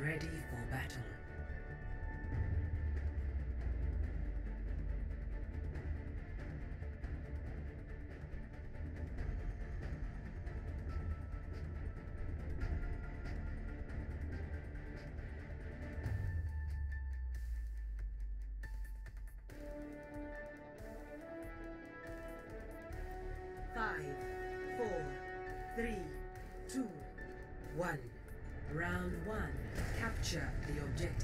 Ready for battle. Five, four, three, two, one. Round one. Capture the objective.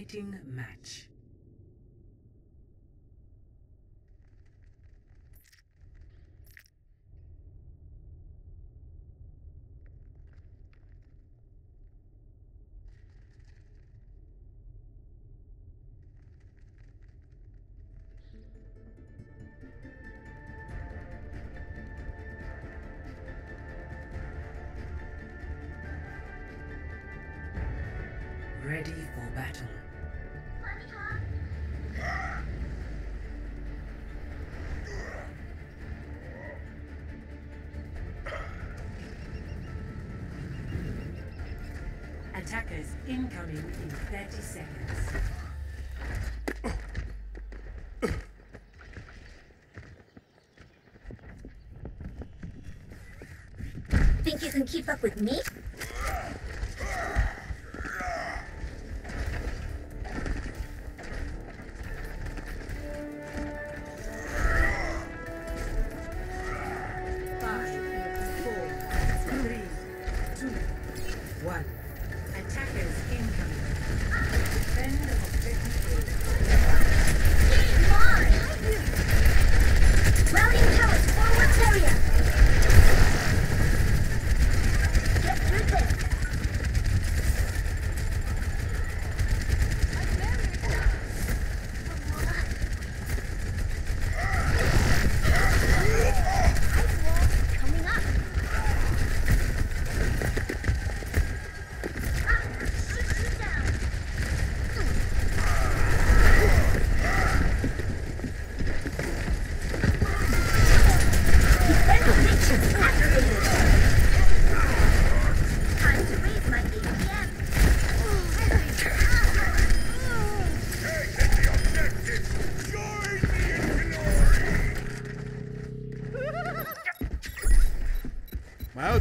Initiating match. Ready for battle. think you can keep up with me?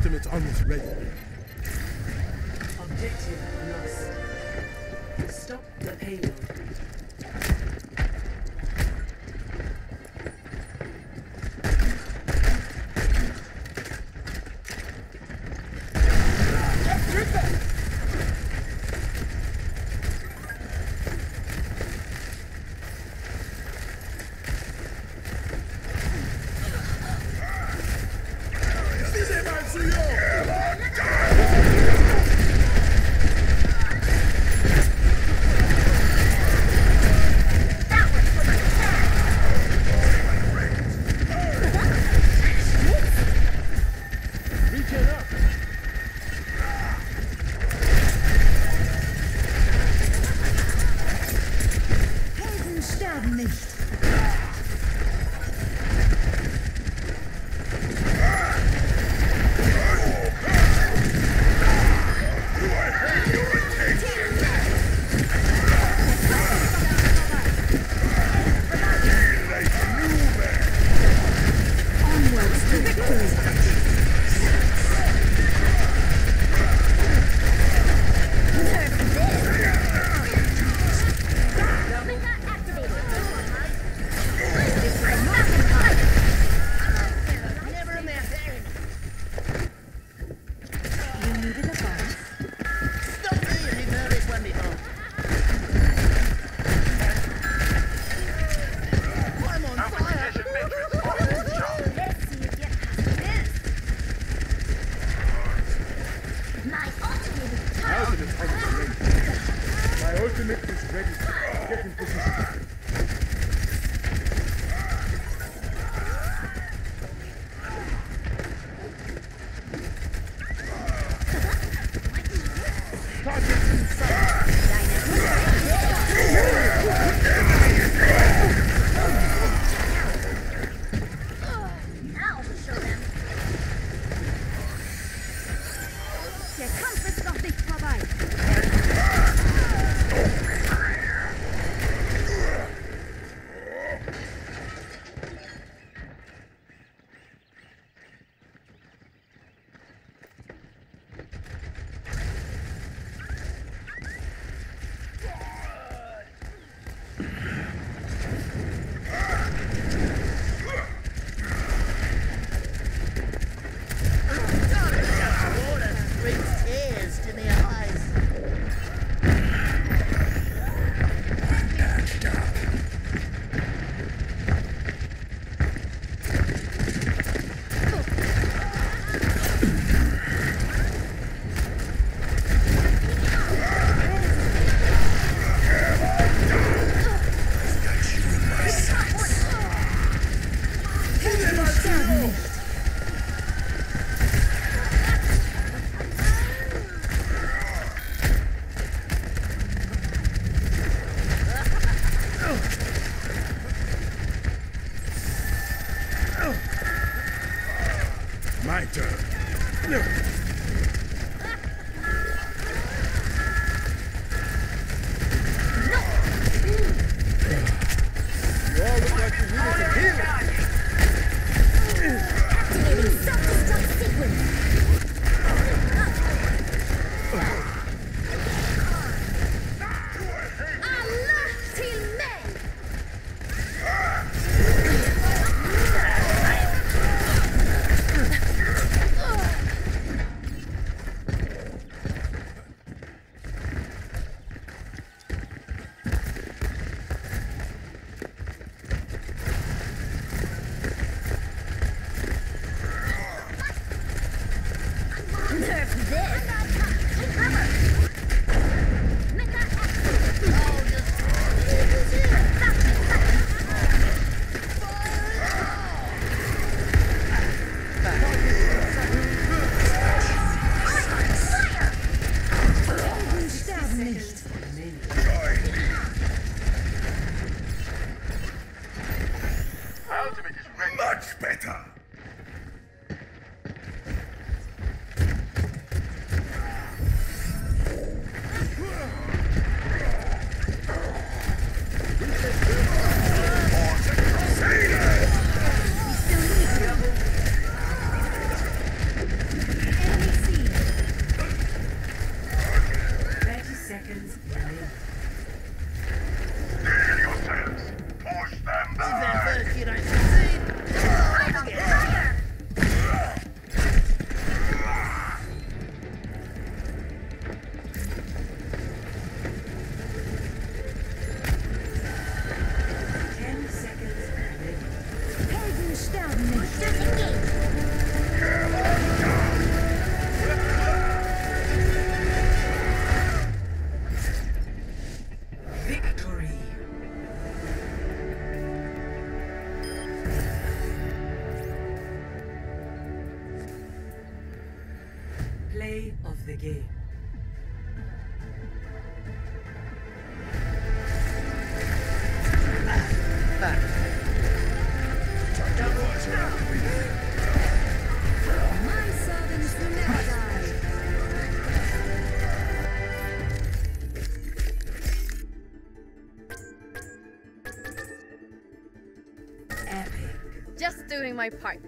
certain it's almost ready. Objective lost. Stop the payload. nicht. My part.